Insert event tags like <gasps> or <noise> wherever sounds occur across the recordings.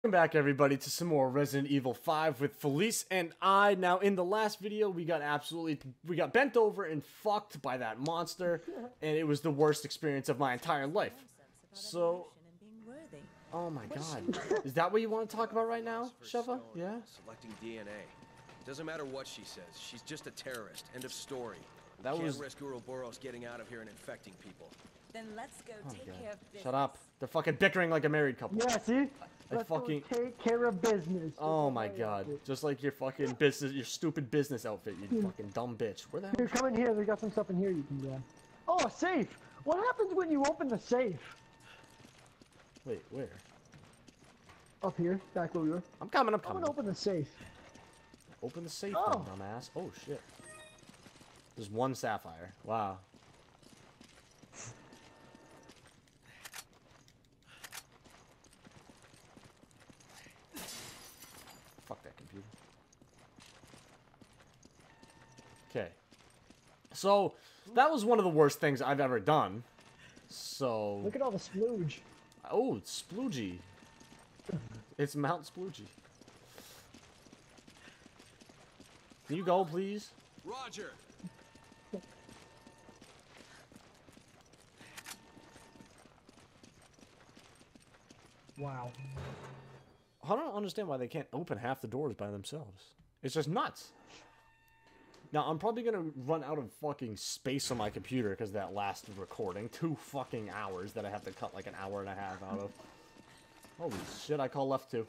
Welcome back everybody to some more Resident Evil 5 with Felice and I. Now in the last video we got absolutely we got bent over and fucked by that monster <laughs> and it was the worst experience of my entire life. So Oh my god. Is that what you want to talk about right now, Sheva? Yeah? Selecting DNA. Doesn't matter what she says. She's just a terrorist. End of story. That Can't was risk Ouroboros getting out of here and infecting people. Then let's go Oh, take God. care of business. Shut up. They're fucking bickering like a married couple. Yeah, see? I Let's go fucking- take care of business. Oh my god. Just like your fucking business your stupid business outfit, you hmm. fucking dumb bitch. Where the hell Here, come in here. They got some stuff in here you can grab. Oh, a safe. What happens when you open the safe? Wait, where? Up here, back where we were. I'm coming, I'm I'm coming. gonna open the safe. Open the safe, Oh. then, dumbass. Oh shit. There's one sapphire. Wow. Fuck that computer. Okay. So, that was one of the worst things I've ever done. So, Look at all the splooge. oh, it's Sploogey. It's Mount Sploogey. Can you go, please? Roger! Wow. I don't understand why they can't open half the doors by themselves. It's just nuts. Now, I'm probably gonna run out of fucking space on my computer because that last recording. <laughs> Two fucking hours that I have to cut like an hour and a half out of. Holy shit, I call left two.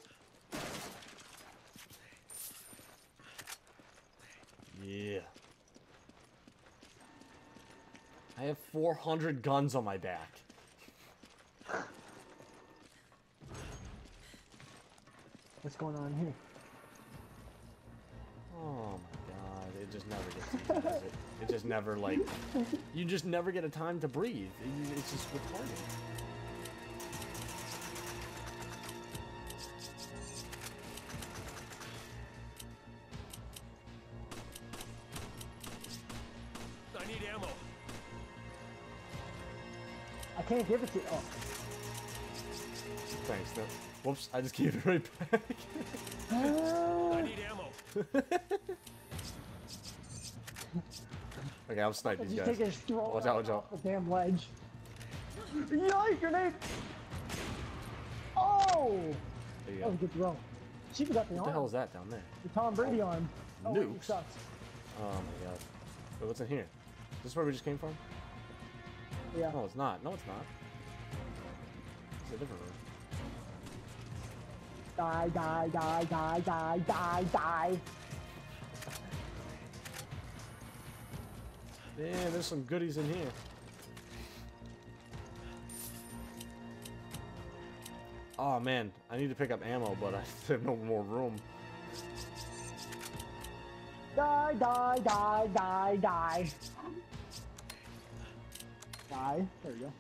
Yeah. I have 400 guns on my back. What's going on here? Oh my it just never gets easy, does it? It just never, like, you just never get a time to breathe. It- It's just retarded. I need ammo. I can't give it to you. Oh, Thanks, no. Whoops, I just gave it right back. I need ammo. <laughs> okay, I'll snipe these guys. his throw Watch it out, watch out. the damn ledge. Yikes, grenade! Oh! There you That was go. a good throw. She got the What arm. the hell is that down there? The Tom Brady oh. arm. Oh, wait, Nukes? it sucks. Oh my god. Wait, what's in here? Is this where we just came from? Yeah. No, it's not. No, it's not. It's a different room. Die, die, die, die, die, die, die. Yeah, there's some goodies in here. Oh man, I need to pick up ammo, but I <laughs> have no more room. Die, die, die, die, die. Die. There we go.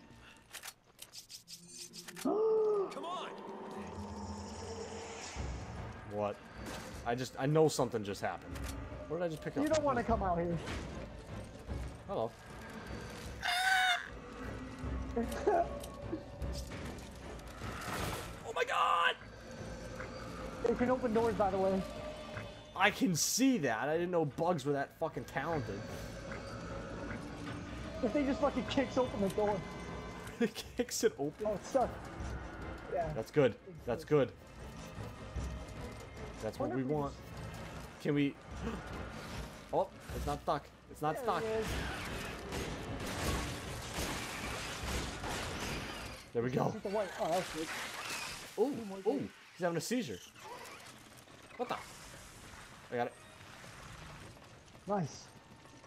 Come on! What? I just, I know something just happened. What did I just pick up? You don't want to come out here. Hello. oh my god! You can open doors, by the way. I can see that. I didn't know bugs were that fucking talented. If they just fucking kicks open the door. <laughs> it kicks it open. Oh, it's stuck. Yeah. That's good. That's good. That's what we we want. Can we... <gasps> Oh, it's not stuck. It's not There stuck. it. There we go. The white. Oh, that's good. Ooh, ooh, he's having a seizure. What the? I got it. Nice.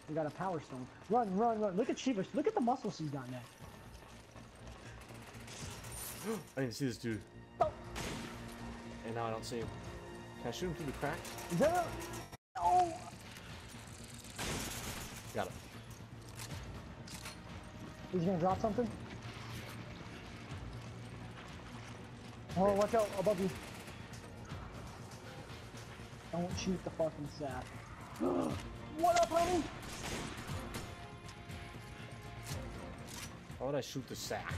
We got a power stone. Run, run, run. Look at Sheva. Look at the muscles he's got now. <gasps> I didn't see this dude. Oh. And now I don't see him. Can I shoot him through the crack? That. Oh! Got it. He's gonna drop something? Oh, watch out above you. Don't shoot the fucking sap. <gasps> what up, honey? Why would I shoot the sack?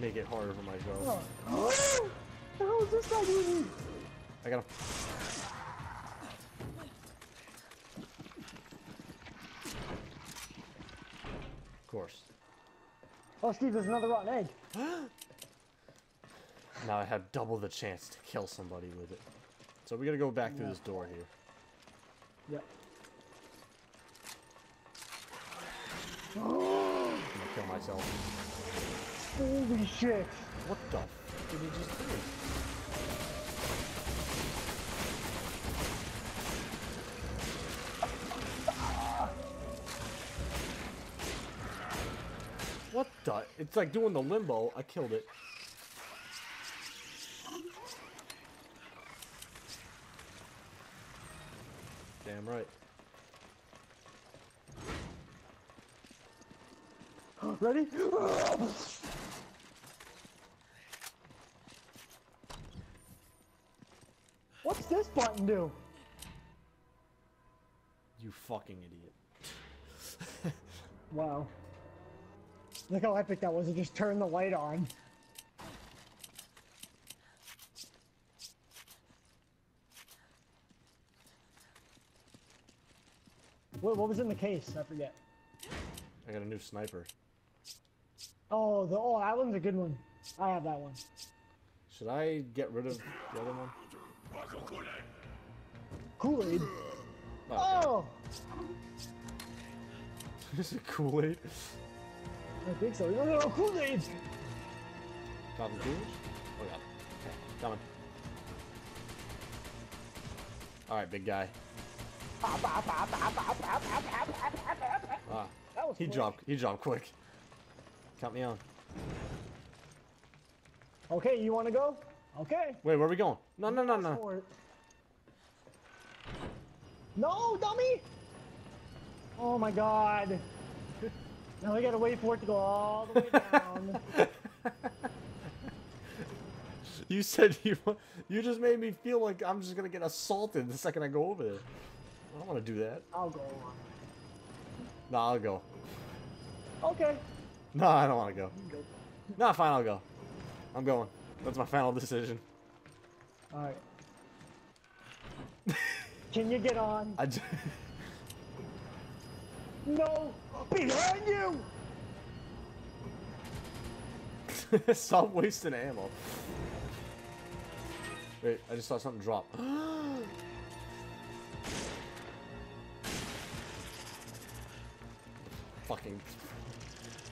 Make it harder for myself. <gasps> Oh. Hell is this doing? I got him. Of course. Oh, Steve, there's another rotten egg. <gasps> Now I have double the chance to kill somebody with it. So we gotta go back through this door here. Yep. I'm gonna kill myself. Holy shit. What the f did he just do? The? It's like doing the limbo. I killed it. Damn right. Ready? What's this button do? You fucking idiot. <laughs> Wow. Look how epic that was. It just turned the light on. What, what was in the case? I forget. I got a new sniper. Oh, the oh, that one's a good one. I have that one. Should I get rid of the other one? Kool-Aid. Oh, Oh, <laughs> Is it Kool-Aid? I think so. No, no, no, Kool-Aid. Cotton Coolidge? Oh god. Okay, coming. Alright, big guy. Ah, he quick. dropped he dropped quick. Count me on. Okay, you want to go? Okay. Wait, where are we going? No, no, no, no. No, dummy! Oh my god. Now we gotta wait for it to go all the way down. <laughs> You said you you just made me feel like I'm just gonna get assaulted the second I go over there. I don't want to do that. I'll go on. Nah, I'll go. Okay. No, I don't want to go. go. Nah, fine, I'll go. I'm going. That's my final decision. Alright. Can you get on? <laughs> No! Behind you! <laughs> Stop wasting ammo. Wait, I just saw something drop. <gasps> Fucking.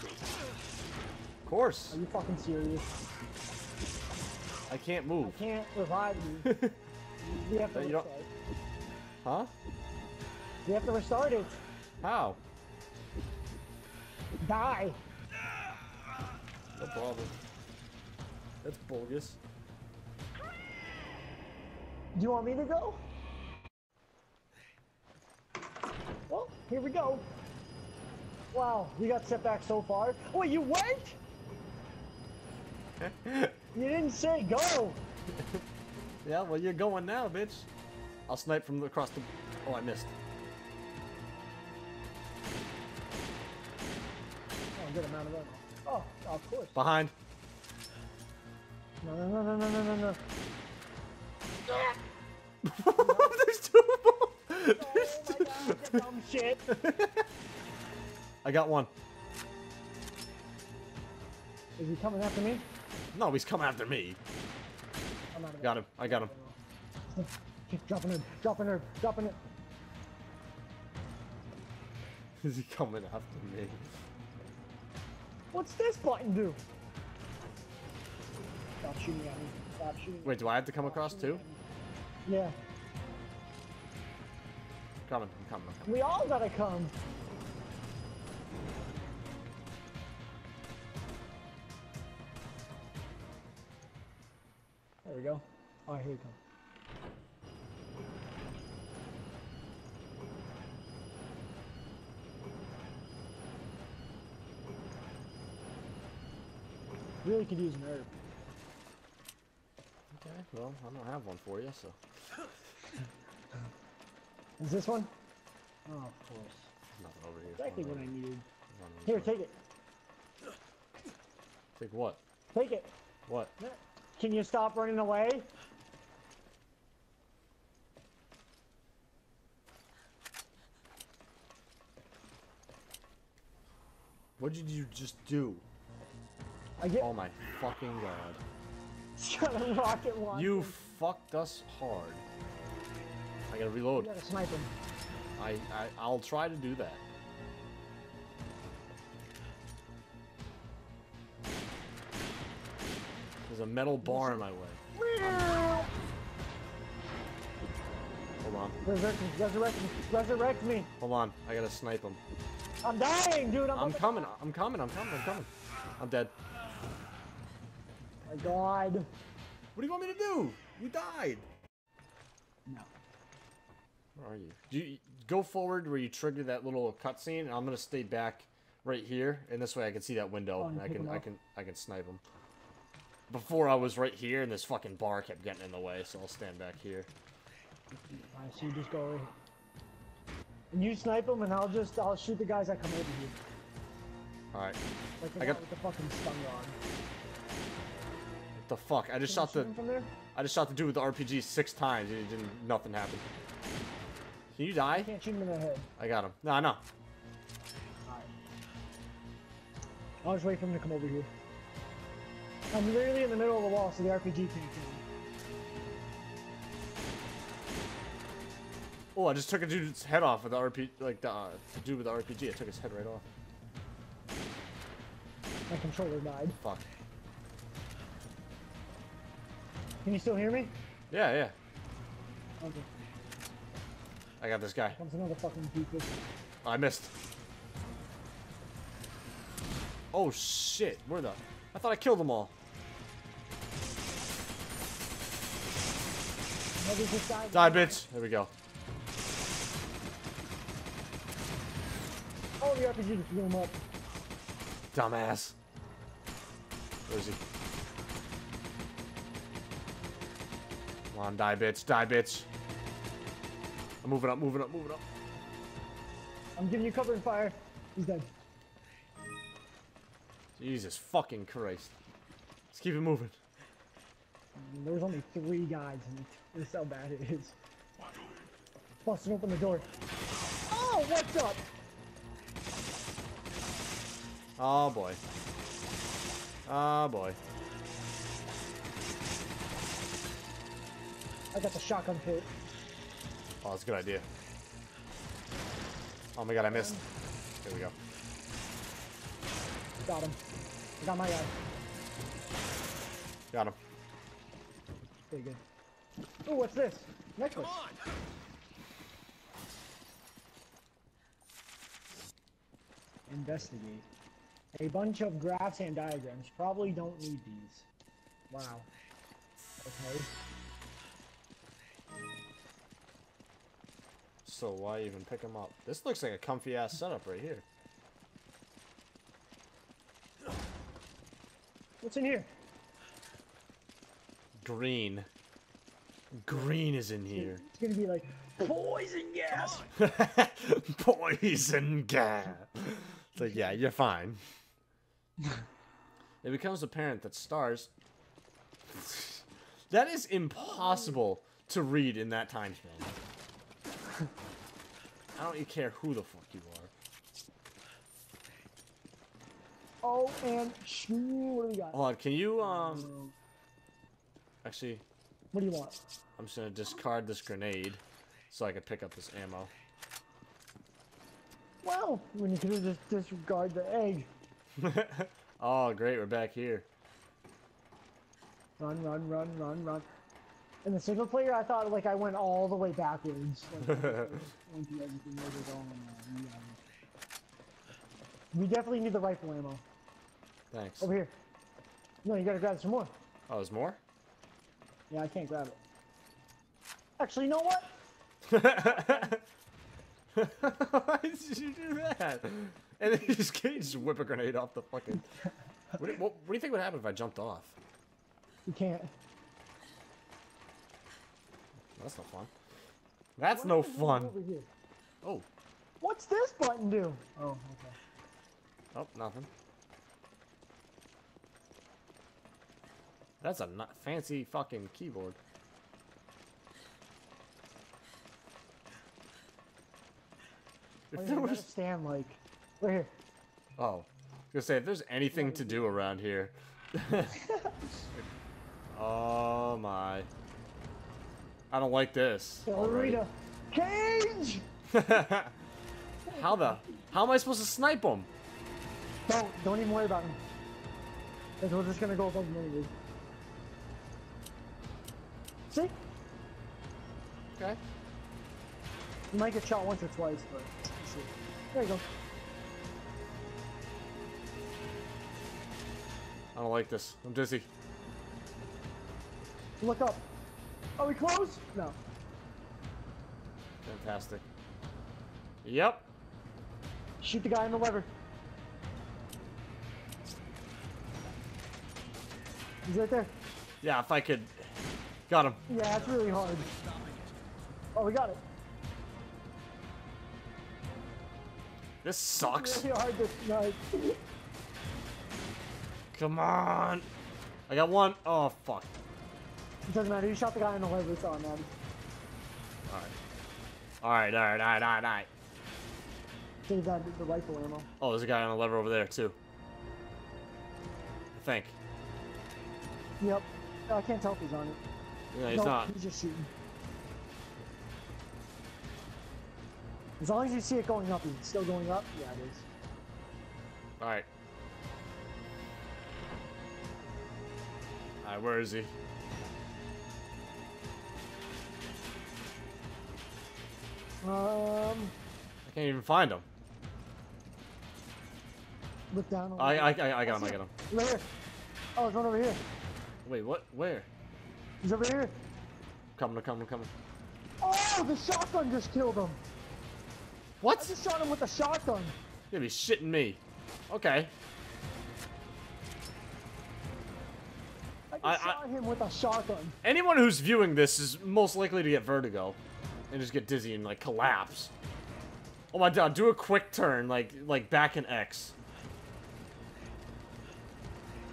Of course. Are you fucking serious? I can't move. I can't revive you. <laughs> We have to you restart. Huh? We have to restart it. How? Die. No problem. That's bogus. Do you want me to go? Well, here we go. Wow, we got set back so far. Wait, you went? <laughs> You didn't say go. Yeah, well, you're going now, bitch. I'll snipe from across the. Oh, I missed. Oh, good amount of ammo. Oh, of course. Behind. No, no, no, no, no, no, no, no. <laughs> There's two of them. Oh my god, dumb shit. <laughs> I got one. Is he coming after me? No, he's coming after me. I'm out of Got him. I got him. Keep dropping it, dropping it, dropping it. <laughs> Is he coming after me? What's this button do? Stop shooting at me. Stop shooting. Wait, do I have to come across too? Yeah. Coming. I'm coming. I'm coming. We all gotta come. There we go. Alright, here we come. Really could use an herb. Okay. Well, I don't have one for you, so. Is this one? Oh, of course. There's nothing over here. Exactly what I needed. over Here, take it. Take what? Take it. What? Can you stop running away? What did you just do? I get Oh my fucking god. He's got a rocket launcher. You fucked us hard. I gotta You reload. gotta snipe him. I, I I'll try to do that. There's a metal bar in my way. Hold on. Resurrect me, resurrect me, resurrect me. Hold on. I gotta snipe him. I'm dying, dude. I'm, I'm coming. I'm coming. I'm coming. I'm coming. I'm dead. My god. What do you want me to do? You died. No. Where are you? Do you go forward where you trigger that little cutscene, and I'm gonna stay back right here, and this way I can see that window, Oh, and I can I can I can snipe him. Before I was right here, and this fucking bar kept getting in the way, so I'll stand back here. Alright, so you just go right And you snipe them, and I'll just, I'll shoot the guys that come over here. All right. Like I got- with the fucking stun rod. What the fuck? I just shot the from there? I just shot the dude with the RPG six times, and it didn't nothing happened. Can you die? I Can't shoot him in the head. I got him. No, no. Alright. I'll just wait for him to come over here. I'm literally in the middle of the wall, so the RPG can't kill me. Oh, I just took a dude's head off with the RPG, like the, uh, the dude with the RPG. I took his head right off. My controller died. Fuck. Can you still hear me? Yeah, yeah. Okay. I got this guy. Comes another fucking deep I missed. Oh shit! Where the? I thought I killed them all. Die, bitch. There we go. Oh, the RPG just blew him up. Dumbass. Where is he? Come on, die, bitch. Die, bitch. I'm moving up, moving up, moving up. I'm giving you cover and fire. He's dead. Jesus fucking Christ. Let's keep it moving. There's only three guys, and this is how bad it is. Busting open the door. Oh, what's up? Oh boy. Oh boy. I got the shotgun pit. Oh, that's a good idea. Oh my god, I missed. There we go. Got him. I got my guy. Got him. Pretty good. Oh, what's this? Necklace. Come on! Investigate. A bunch of graphs and diagrams. Probably don't need these. Wow. Okay. So why even pick him up? This looks like a comfy ass setup right here. What's in here? Green. Green is in here. It's gonna be like poison gas. <laughs> Poison gas. So yeah, you're fine. it becomes apparent that stars. that is impossible to read in that time span. <laughs> I don't even care who the fuck you are. Oh, and shoo, what do we got? Hold on, can you um? Actually, What do you want? I'm just gonna discard this grenade so I can pick up this ammo. Well, when you have just disregard the egg. <laughs> oh, great, we're back here. Run, run, run, run, run. In the single player, I thought like I went all the way backwards. <laughs> Like, went through everything where we're going, yeah. We definitely need the rifle ammo. Thanks. Over here. No, you gotta grab some more. Oh, there's more? Yeah, I can't grab it. Actually, you know what? <laughs> Why did you do that? And then you just, you just whip a grenade off the fucking. <laughs> What, what, what do you think would happen if I jumped off? You can't. That's no fun. That's no fun. Oh, What's this button do? Oh, okay. oh, nothing. That's a not fancy fucking keyboard. Oh, If there you gotta was, stand like right here. oh, I was gonna say if there's anything to do around here. <laughs> <laughs> oh my! I don't like this. already. Cage! <laughs> how the? How am I supposed to snipe him? Don't don't even worry about him. Cause we're just gonna go above him anyway. See? Okay. You might get shot once or twice, but we'll see. There you go. I don't like this. I'm dizzy. Look up. Are we close? No. Fantastic. Yep. Shoot the guy on the lever. He's right there. Yeah, if I could. Got him. Yeah, it's really hard. Oh, we got it. This sucks. Really hard this night. Come on. I got one. Oh, fuck. It doesn't matter. You shot the guy on the lever. It's all man. Alright, alright, alright, alright, alright. Save that the rifle ammo. Oh, there's a guy on a lever over there, too. I think. Yep. Oh, I can't tell if he's on it. No, he's Nope, not. He's just shooting. As long as you see it going up, is it still going up? Yeah, it is. Alright. Alright, where is he? Um, I can't even find him. look down. a I, I. I, I got him, I got him. Right here. Oh, there's one over here. Wait, what? Where? He's over here. Coming, I'm coming, I'm coming. Oh, the shotgun just killed him. What? I just shot him with the shotgun. You're gonna be shitting me. Okay. I- I- shot him with a shotgun. Anyone who's viewing this is most likely to get vertigo. And just get dizzy and, like, collapse. Oh my god, do a quick turn, like, like back in X.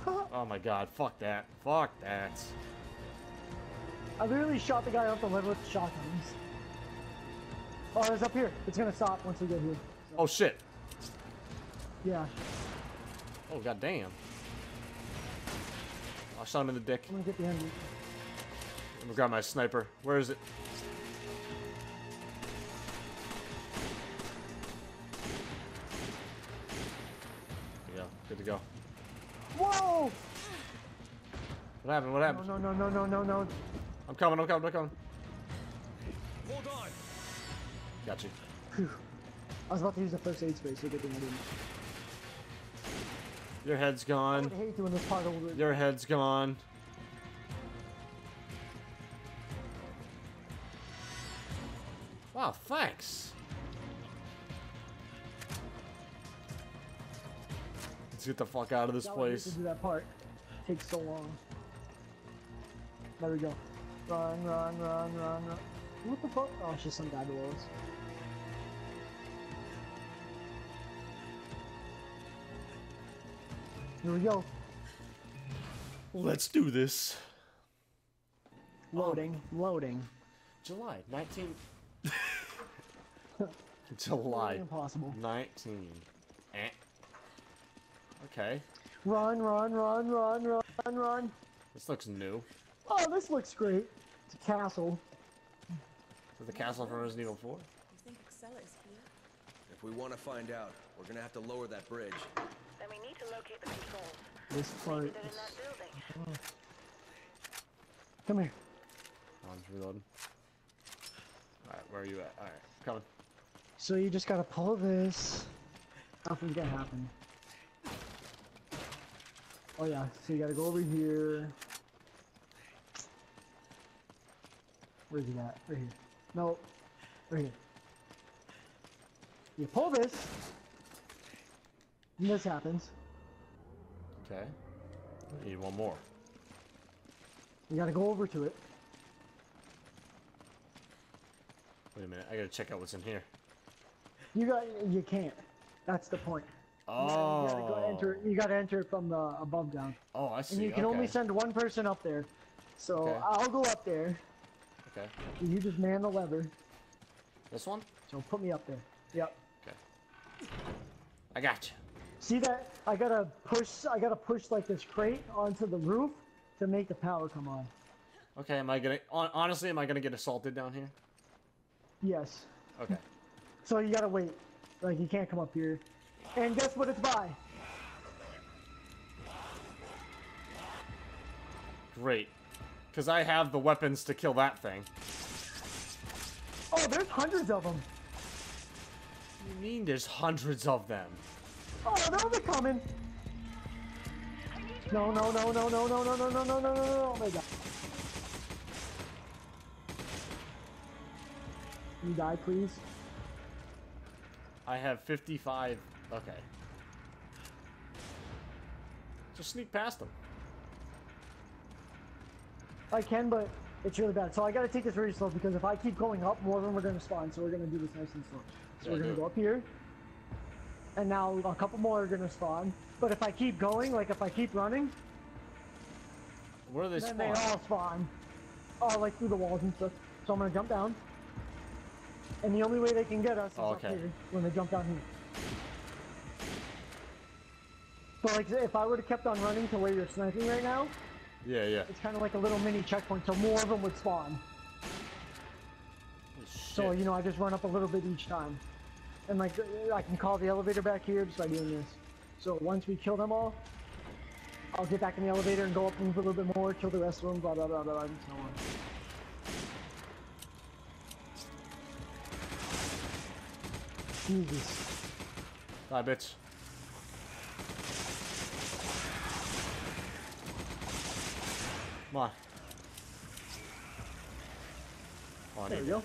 <laughs> Oh my god, fuck that. Fuck that. I literally shot the guy off the lever with shotguns. Oh, it's up here. It's gonna stop once we get here. Oh shit. Yeah, Oh god damn. I shot him in the dick. I'm gonna get behind you. I'm gonna grab my sniper. Where is it? Go. Good to go. Whoa! What happened? What happened? no, no, no, no, no, no. I'm coming, I'm coming, I'm coming. Hold on. Got you. Phew. I was about to use the first aid space, so good thing I didn't. Your head's gone. would hate doing this part over. Your head's gone. Wow, thanks. Get the fuck out of this That would hate place. To do that part takes so long. There we go. Run, run, run, run, run. What the fuck? Oh, it's just some guy below us. Here we go. Let's do this. Loading, loading. July 19. <laughs> July Impossible. 19. Eh. Okay. Run, run, run, run, run, run. Run. This looks new. Oh, this looks great. It's a castle. Is the castle from Resident Evil 4? You think Excella is here? If we want to find out, we're gonna have to lower that bridge. Then we need to locate the controls. This part. They're in that building. Come here. Oh, I'm just reloading. Alright, where are you at? Alright, coming. So you just gotta pull this. Nothing's gonna happen. Oh yeah, so you gotta go over here. Where's he at? Right here. No, right here. You pull this. And this happens. Okay. I need one more. You gotta go over to it. Wait a minute, I gotta check out what's in here. You got. You can't. That's the point. Oh. You gotta go oh. enter. You gotta enter it from the above down, Oh, I see. and you can only send one person up there. So Okay. I'll go up there. Okay. You just man the lever. This one? So put me up there. Yep. Okay. I got you. See that? I gotta push. I gotta push like this crate onto the roof to make the power come on. Okay, am I gonna honestly am I gonna get assaulted down here? Yes. Okay. So you gotta wait. Like you can't come up here. And guess what it's by? Great. Cause I have the weapons to kill that thing. Oh, there's hundreds of them. What do you mean there's hundreds of them? Oh, no, they're coming. No, no, no, no, no, no, no, no, no, no, no, no, no. Oh my god. You die, please. I have 55. Okay. Just sneak past them. I can, but it's really bad. So I gotta take this really slow because if I keep going up, more of them are gonna spawn. So we're gonna do this nice and slow. So Yeah, we're gonna go up here. And now a couple more are gonna spawn. But if I keep going, like if I keep running, Where are they then they spawn? all spawn. Oh, like through the walls and stuff. So I'm gonna jump down. And the only way they can get us is Oh, up here when they jump down here. So like if I would have kept on running to where you're sniping right now, Yeah, yeah. it's kind of like a little mini checkpoint. So more of them would spawn. So you know, I just run up a little bit each time, and like I can call the elevator back here just by doing this. So once we kill them all, I'll get back in the elevator and go up, and move a little bit more, kill the rest of them, blah blah blah blah, and so on. Jesus. Die, bitch. Come on. Come on, There we dude. go.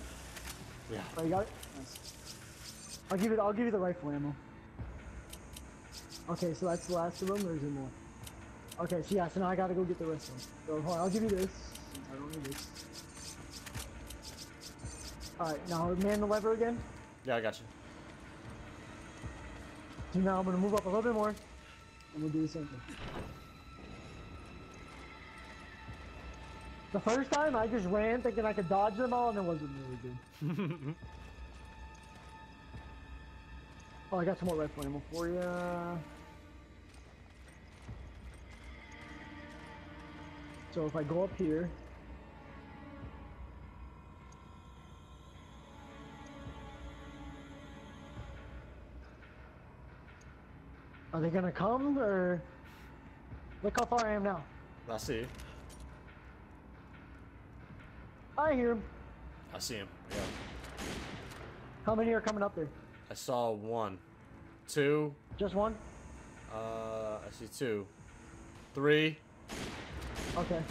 Yeah. Oh, you got it. Nice. I'll give it. I'll give you the rifle ammo. Okay, so that's the last of them, or is there more? Okay, so yeah, so now I gotta go get the rest of them. So hold on, I'll give you this. I don't need this. Alright, now man the lever again. Yeah, I got you. So now I'm gonna move up a little bit more, and we'll do the same thing. The first time I just ran thinking I could dodge them all, and it wasn't really good. <laughs> oh, I got some more rifle ammo for you. So if I go up here, are they gonna come or look how far I am now? I see. I hear him. I see him. Yeah. How many are coming up there? I saw one. Two. Just one? Uh, I see two. Three. Okay.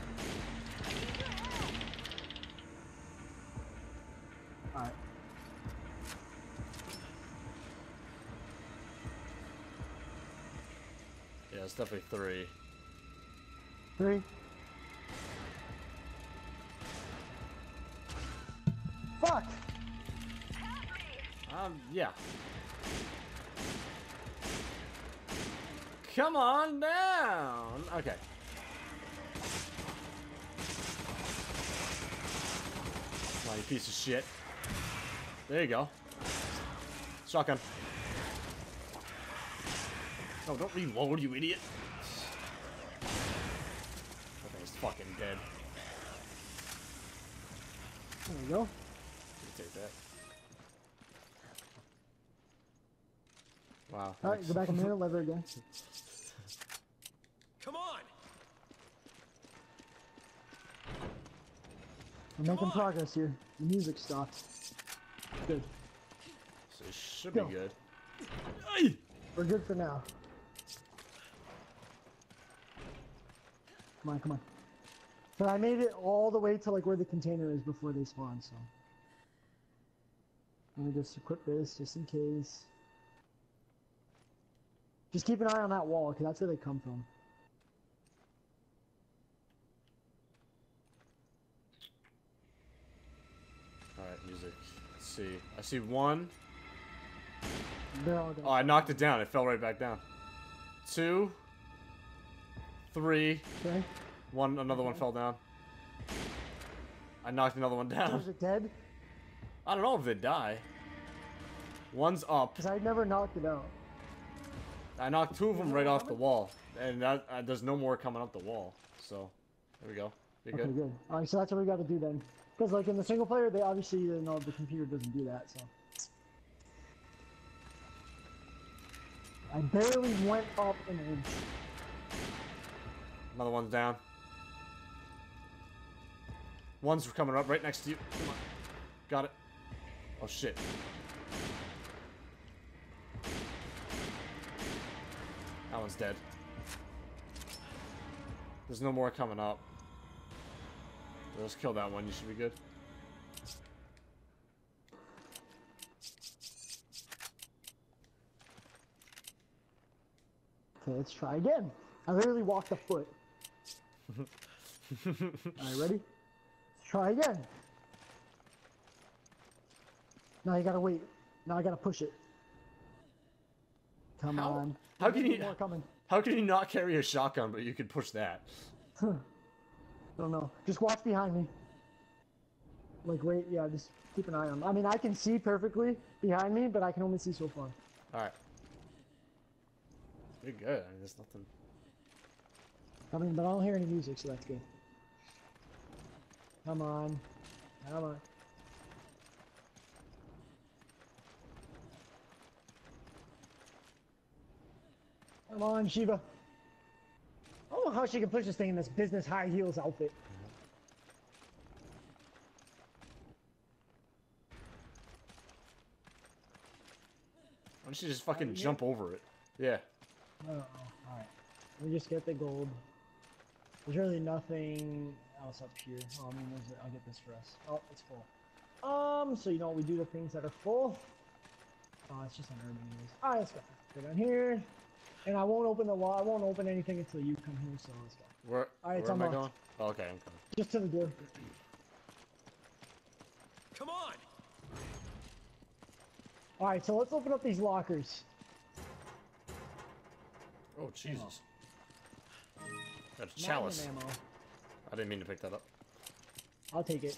Alright. Yeah, it's definitely three. Three. Yeah. Come on down. Okay. Come on, you piece of shit. There you go. Shotgun. No, don't reload, you idiot. That thing's fucking dead. There we go. Take that. Wow. Alright, go back and man the lever again. Come on! We're making on. progress here. The music stopped. Good. So it should Go. be good. Ay! We're good for now. Come on, come on. But I made it all the way to like where the container is before they spawn, so. Let me just equip this just in case. Just keep an eye on that wall, because that's where they come from. Alright, music. Let's see. I see one. They're all gonna. Oh, I knocked it down. It fell right back down. Two. Three. Okay. One. Another one fell down. I knocked another one down. is it dead? I don't know if they die. One's up. Because I never knocked it out. I knocked two of them right off the wall, and that, uh, there's no more coming up the wall. So, there we go. You're Okay, good. good. All right, so that's what we got to do then. Because like in the single player, they obviously you know the computer doesn't do that. So. I barely went up an inch. Another one's down. One's coming up right next to you. Come on. Got it. Oh shit. One's dead. There's no more coming up. Let's kill that one. You should be good. Okay, let's try again. I literally walked a foot. <laughs> Alright, ready? Let's try again. Now you gotta wait. Now I gotta push it. Come How- on. how There's can you- More coming. How can you not carry a shotgun, but you can push that? I <sighs> don't know. Just watch behind me. Like, wait, yeah, just keep an eye on. I mean, I can see perfectly behind me, but I can only see so far. Alright. You're good. I mean, there's nothing. I mean, but I don't hear any music, so that's good. Come on. Come on. Come on, Sheva. I don't know how she can push this thing in this business high heels outfit. Why don't you just fucking jump over it? Yeah. I don't know. Alright. Let me just get the gold. There's really nothing else up here. Oh, I mean, there's, I'll get this for us. Oh, it's full. Um, so you know what we do the things that are full? Oh, it's just an urban news. Alright, let's go. Go down here. And I won't open the wall. I won't open anything until you come here, so let's go. Where, Alright, it's where am I going? Oh, okay, I'm coming. Just to the door. Come on! Alright, so let's open up these lockers. Oh, Jesus. Got a chalice. ammo. I didn't mean to pick that up. I'll take it.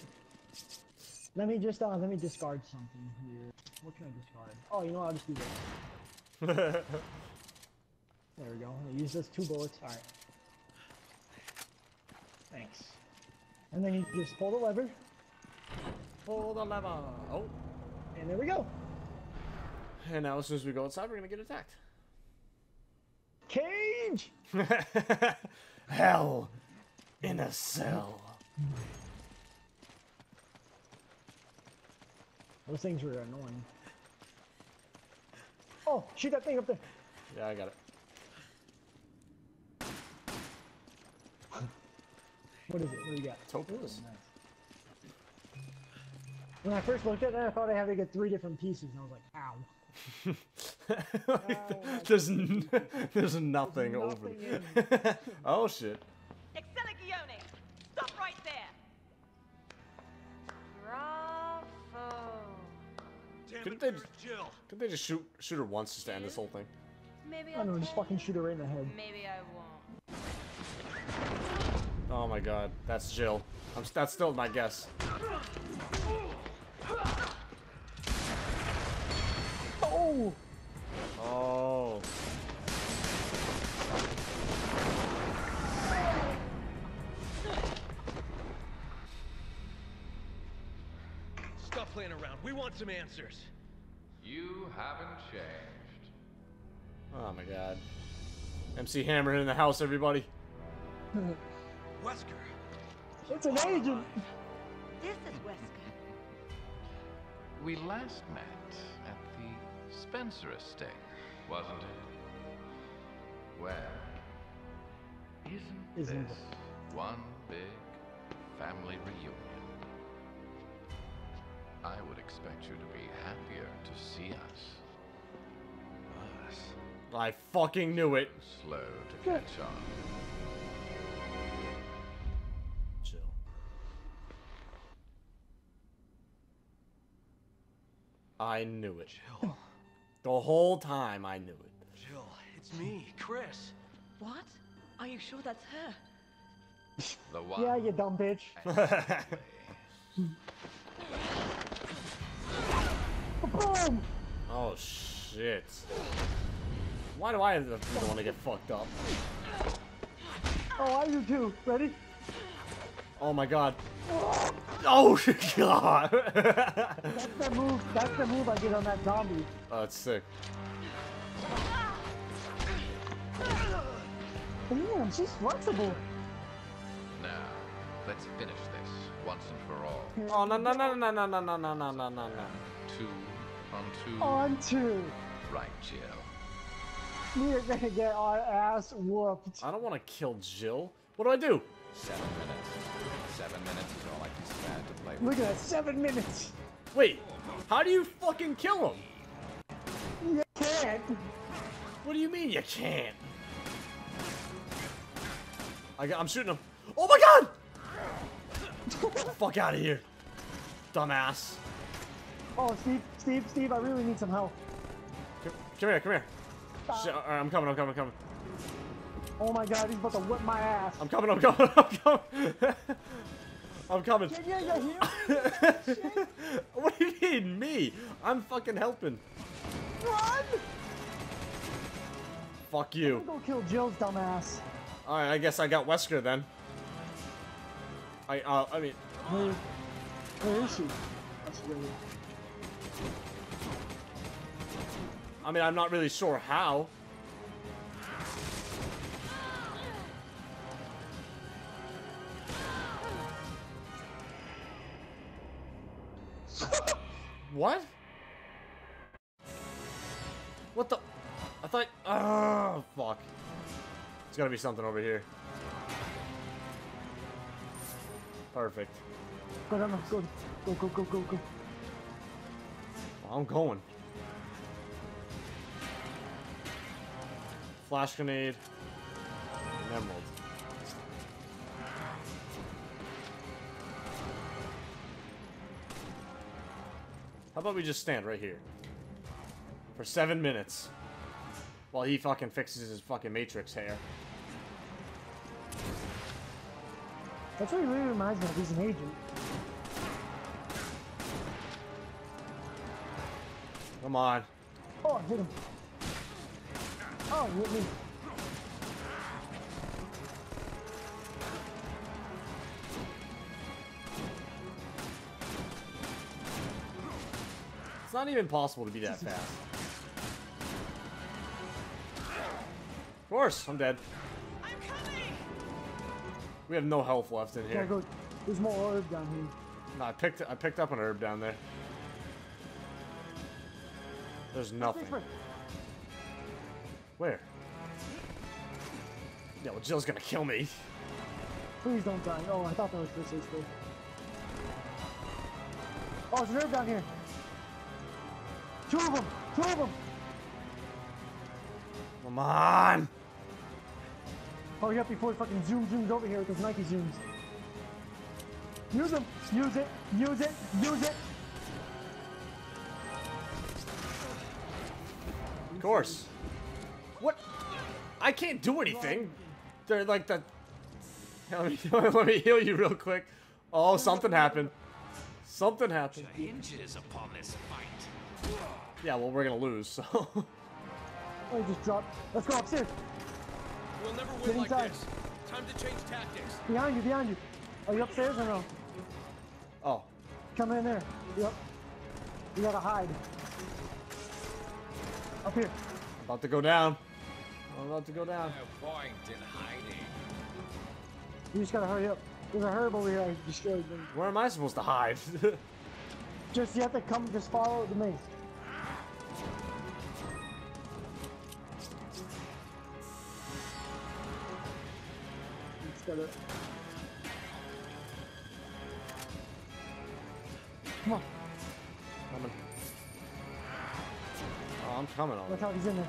Let me just, uh, let me discard something here. What can I discard? Oh, you know what? I'll just do this. <laughs> There we go. I use those two bullets. Alright. Thanks. And then you just pull the lever, Pull the lever. Oh. and there we go. And now as soon as we go outside, we're gonna get attacked. Cage! <laughs> Hell in a cell. Those things were annoying. Oh, shoot that thing up there. Yeah, I got it. What is it? What do you got? Topaz? When I first looked at it, I thought I had to get three different pieces, and I was like, ow. <laughs> there's n- there's nothing over nothing there. <laughs> oh shit. Excella Gionne! Stop right there! Bravo! Damn Couldn't they- where's Jill? Could they just shoot shoot her once just to end this whole thing? Maybe I don't know, just fucking shoot her right in the head. Maybe I won't. Oh my god, that's Jill. I'm, that's still my guess. Oh! Oh. Stop playing around. We want some answers. You haven't changed. Oh my god. MC Hammer in the house, everybody. <laughs> Wesker. It's an agent! This is Wesker. We last met at the Spencer estate, wasn't it? Well, isn't, Isn't this one big family reunion? I would expect you to be happier to see us. Us. I fucking knew it. Slow to catch on. I knew it. Jill. The whole time I knew it. Jill, it's me, Chris. What? Are you sure that's her? The one. Yeah, you dumb bitch. Boom! Oh shit. Why do I don't want to get fucked up? Oh, I do too. Ready? Oh my god. Oh god. That's the move. That's the move I did on that zombie. oh, that's sick. Damn, she's flexible. Now, let's finish this once and for all. Oh no no no no no no no no no no no no. Two on two. On two. Right, Jill. We are gonna get our ass whooped. I don't want to kill Jill. What do I do? Seven minutes. Look at that, seven minutes. Wait, how do you fucking kill him? You can't. What do you mean you can't? I got, I'm shooting him. Oh my god! <laughs> Fuck out of here, dumbass. Oh, Steve, Steve, Steve, I really need some help. Come, come here, come here. Shit, alright, I'm coming, I'm coming, I'm coming. Oh my god, he's about to whip my ass. I'm coming, I'm coming, I'm coming. <laughs> I'm coming. Yeah, yeah, yeah, here. what do you mean, me? I'm fucking helping. Run! Fuck I'm you. gonna go kill Jill's dumbass. Alright, I guess I got Wesker then. I, uh, I mean, Where, where is she? That's really. I mean, I'm not really sure how. What? What the? I thought. Oh, fuck. There's gotta be something over here. Perfect. Go down, go, go, go, go, go, go. I'm going. Flash grenade. An emerald. About we just stand right here? For seven minutes. While he fucking fixes his fucking matrix hair. That's what he really reminds me of. He's an agent. Come on. Oh, I hit him. Oh, hit me. Not even possible to be that fast. Of course, I'm dead. We have no health left in here. go. There's more herb down here. No, I picked I picked up an herb down there. There's nothing. Where? Yeah, well, Jill's gonna kill me. Please don't die. Oh, I thought that was this is good. Oh, there's an herb down here. Two of them. Two of them. Come on! Hurry up before he fucking zoom zooms over here with his Nike zooms. Use them. Use it. Use it. Use it. Of course. What? I can't do anything. They're like the. <laughs> Let me, <laughs> let me heal you real quick. Oh, something happened. Something happened. Hinges upon this fight. Yeah, well, we're gonna lose, so. Oh, he just dropped. Let's go upstairs. We'll never Get win like inside. this. Time to change tactics. Behind you. Behind you. Are you upstairs or no? Oh. Come in there. Yep. You gotta hide. Up here. About to go down. I'm about to go down. No point in hiding. You just gotta hurry up. There's a herb over here I destroyed. Where am I supposed to hide? <laughs> Just you have to come. Just follow the maze. Just gotta. Come on. coming. Oh, I'm coming on. Look how he's in there.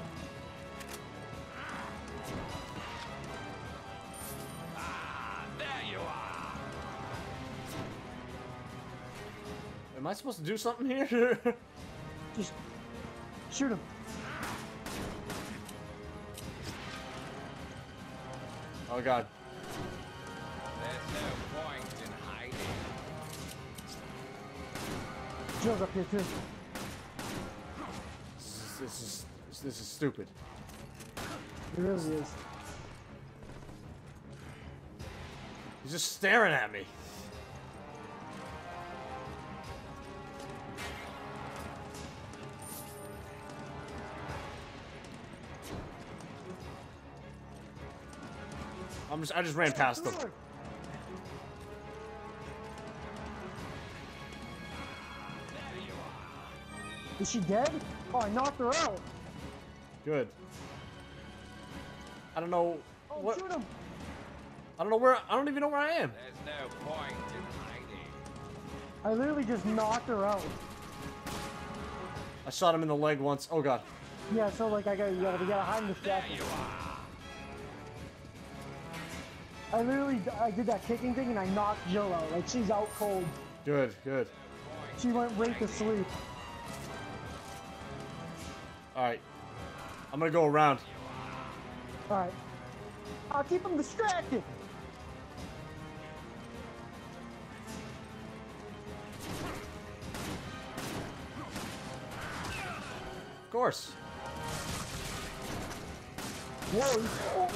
There you are. Am I supposed to do something here? <laughs> Just Shoot him. Oh god. There's no point in hiding. Jill's up here too. This is this is, this is stupid. It really is. He's just staring at me. I'm just I just ran past him. Is she dead? Oh, I knocked her out. Good. I don't know Oh, what shoot him. I don't know where I don't even know where I am. There's no point in hiding. I literally just knocked her out. I shot him in the leg once. Oh god. Yeah, so like I got you gotta, you gotta hide in this There jacket. you are. I literally I did that kicking thing and I knocked Jill out. Like she's out cold. Good, good. She went right to sleep. Alright. I'm gonna go around. All right. I'll keep him distracted. Of course. Whoa. oh.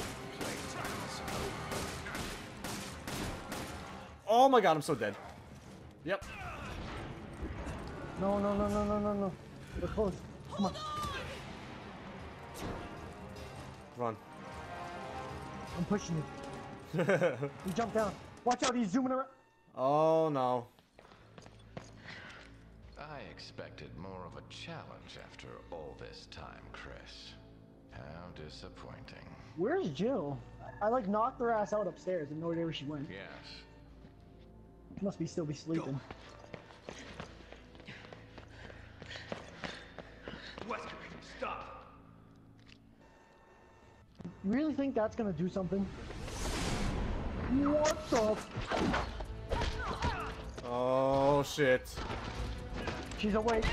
Oh my god, I'm so dead. Yep. No, no, no, no, no, no, no. We're close. Come on. Run. I'm pushing you. <laughs> You jump down. Watch out, he's zooming around. oh no. I expected more of a challenge after all this time, Chris. How disappointing. Where's Jill? I, I like knocked her ass out upstairs and no idea where she went. Yes. Must be still be sleeping. Wesker, really think that's gonna do something? What the? Oh shit. She's awake.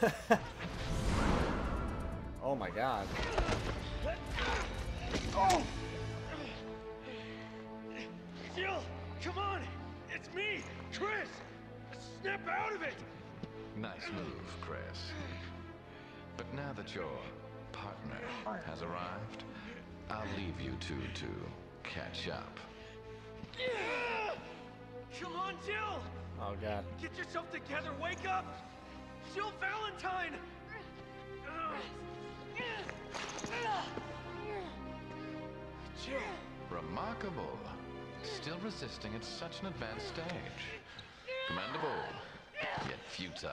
<laughs> Oh my god. Oh! Jill, come on! It's me, Chris! Snap out of it! Nice move, Chris. But now that your partner has arrived, I'll leave you two to catch up. Come on, Jill! Oh god. Get yourself together, wake up! Jill Valentine! Jill! Remarkable. Still resisting at such an advanced stage. Commendable, yet futile.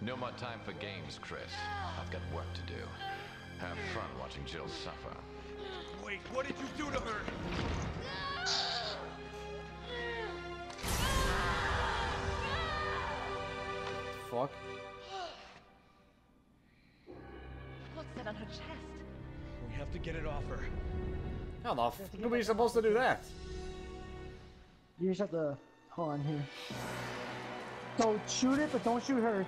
No more time for games, Chris. I've got work to do. Have fun watching Jill suffer. Wait, what did you do to her? Fuck. What's that on her chest? We have to get it off her. How the f are we supposed to do that? You just have to hold on here. So shoot it, but don't shoot her.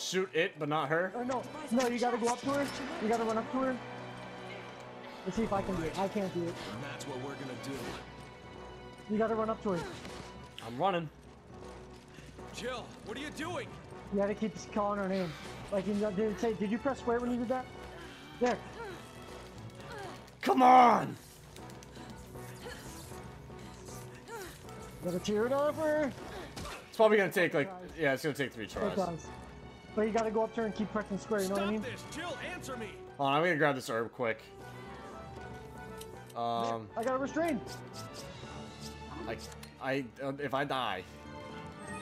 Shoot it, but not her? Or no, no, you gotta go up to her. You gotta run up to her. Let's see if I can do it. I can't do it. And that's what we're gonna do. You gotta run up to her. I'm running. Jill, what are you doing? You gotta keep calling her name. Like you did it say, did you press square when you did that? There. Come on! Gotta tear it over. It's probably gonna take like, yeah, it's gonna take three It tries. Does. But you gotta go up to her and keep pressing square, you know Stop what I mean? this! Jill, answer me! Hold on, I'm gonna grab this herb quick. Um, I gotta restrain. I, I, uh, if I die. I'm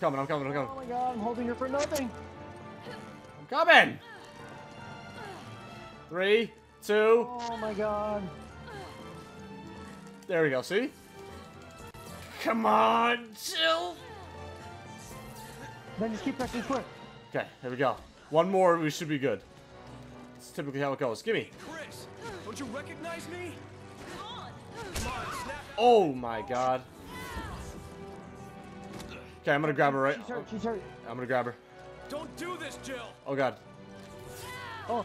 coming, I'm coming, I'm coming. Oh my god, I'm holding her for nothing. I'm coming! Three, two, Oh my god. there we go, see? Come on, Jill! Then just keep pressing square. Okay, here we go. One more, we should be good. It's typically how it goes. Gimme. Chris, don't you recognize me? Come on, snap! Oh my god. Okay, I'm gonna grab her right. She's hurt. She's hurt. I'm gonna grab her. Don't do this, Jill! Oh god. Oh,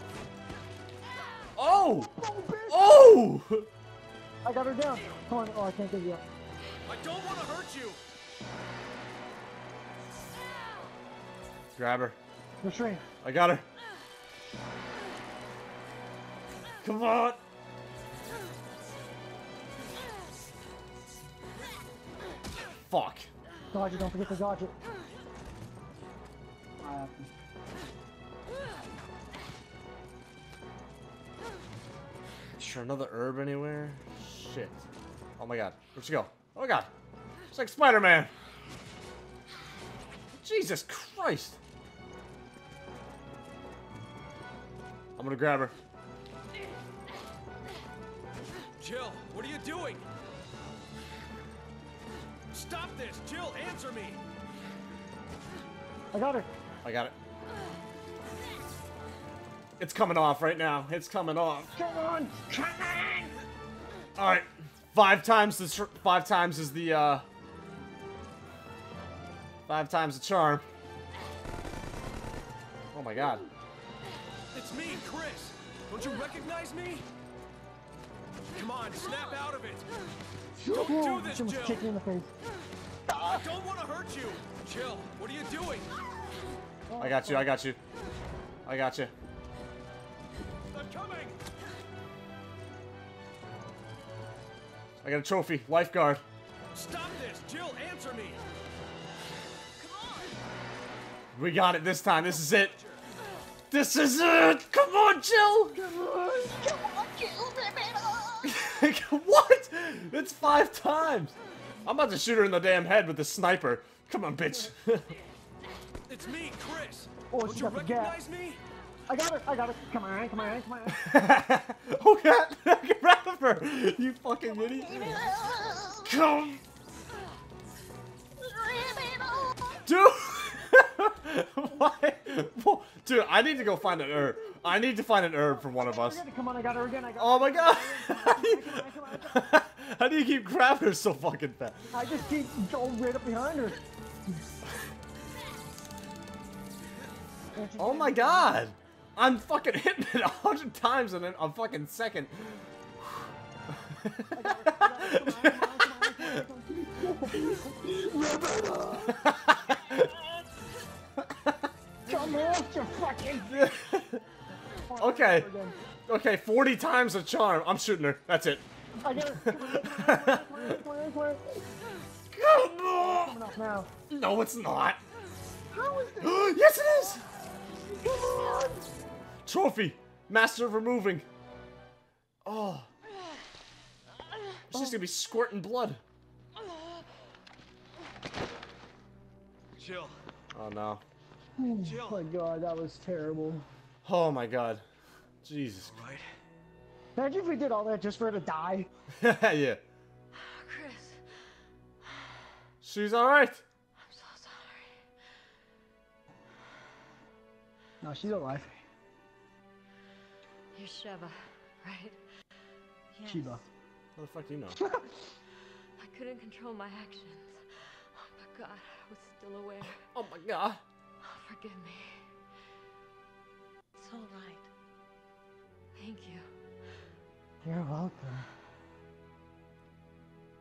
Oh! oh! Oh! I got her down. Come on. Oh, I can't get you up. I don't want to hurt you! Grab her. Restrain. I got her. Come on. Fuck. Dodge it. Don't forget to dodge it. I have to. There another herb anywhere? Shit. Oh my god. Where'd she go? Oh my god. It's like Spider-Man. Jesus Christ. I'm gonna grab her. Jill, what are you doing? Stop this! Jill, answer me! I got her. I got it. It's coming off right now. It's coming off. Come on. Come on. All right, five times the five times is the uh five times the charm. Oh my god. It's me, Chris! Don't you recognize me? Come on, snap out of it! Don't do this, She was Jill! kicking in the face. I don't want to hurt you! Jill, what are you doing? I got you. I got you. I got you. I'm coming! I got a trophy. Lifeguard. Stop this! Jill, answer me! Come on! We got it this time. This is it. This is it. Come on, Jill. <laughs> what? It's five times. I'm about to shoot her in the damn head with the sniper. Come on, bitch. <laughs> It's me, Chris! Oh, don't you got the gap. recognize me? I got her. I got her. Come on. Come on. Come on. <laughs> oh god, grab her. You fucking idiot. Come. Dude, I need to go find an herb. I need to find an herb for one of us. Come on. I got her again. I got Oh my god. <laughs> How do you, keep grabbing her so fucking fast? I just keep going right up behind her. Oh my god. I'm fucking hitting it a hundred times in a a fucking second. <laughs> Come on, <laughs> you fucking. Okay. Okay, 40 times a charm. I'm shooting her. That's it. I got her. Come on. No, it's not. How is <gasps> this? yes, it is. Come on. Trophy. Master of removing. Oh. She's just gonna be squirting blood. Chill. Oh no. Jill. Oh my god, that was terrible. Oh my god. Jesus. Right? Imagine if we did all that just for her to die. <laughs> yeah. Chris, She's alright. I'm so sorry. No, she's alive. You're Sheva, right? Yes. Sheva. How the fuck do you know? <laughs> I couldn't control my actions. Oh my god, I was still aware. Oh my god. Forgive me. It's all right. Thank you. You're welcome.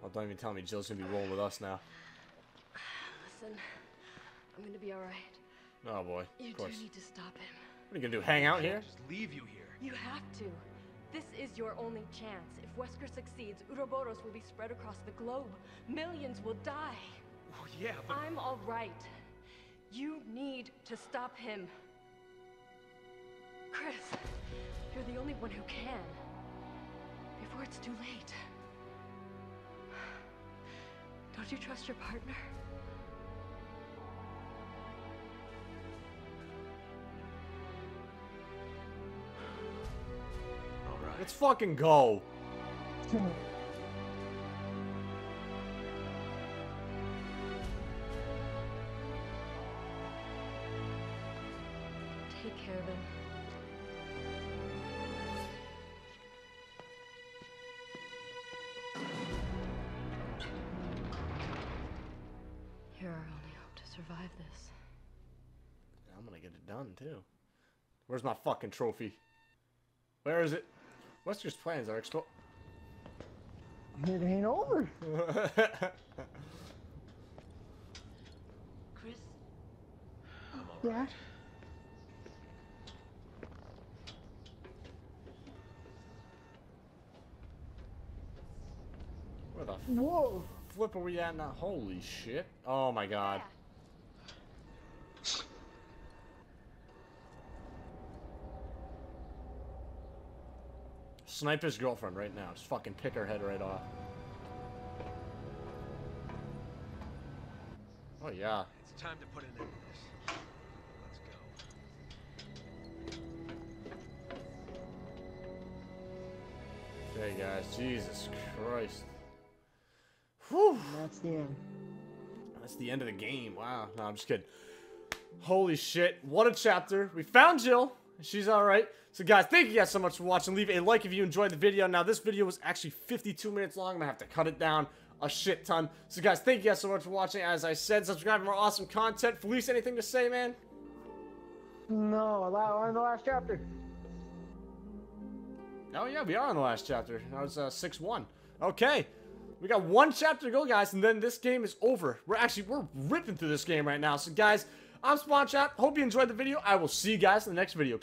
Oh, don't even tell me Jill's gonna be rolling with us now. Listen, I'm gonna be alright. Oh boy. You Of do need to stop him. What are you gonna do? Hang out here? Just leave you here. You have to. This is your only chance. If Wesker succeeds, Uroboros will be spread across the globe. Millions will die. Oh, yeah, but I'm all right. You need to stop him. Chris, you're the only one who can. Before it's too late. Don't you trust your partner? all right. Let's fucking go. Where's my fucking trophy? Where is it? Wesker's plans are expo- It ain't over. <laughs> Chris, Yeah. Where the Whoa. flip are we at now? Holy shit. Oh my god. Snipe his girlfriend right now. Just fucking pick her head right off. Oh yeah. It's time to put an end to this. Let's go. Okay guys. Jesus Christ. Whew. That's the end. That's the end of the game. Wow. No, I'm just kidding. Holy shit. What a chapter. We found Jill. She's alright. So guys, thank you guys so much for watching. Leave a like if you enjoyed the video. Now, this video was actually 52 minutes long. I'm going to have to cut it down a shit ton. So guys, thank you guys so much for watching. As I said, subscribe for more awesome content. Felice, anything to say, man? No, allow on the last chapter. Oh yeah, we are on the last chapter. That was uh, 6-1. Okay. We got one chapter to go, guys, and then this game is over. We're actually, we're ripping through this game right now. So guys, I'm Spawn Trapped. Hope you enjoyed the video. I will see you guys in the next video.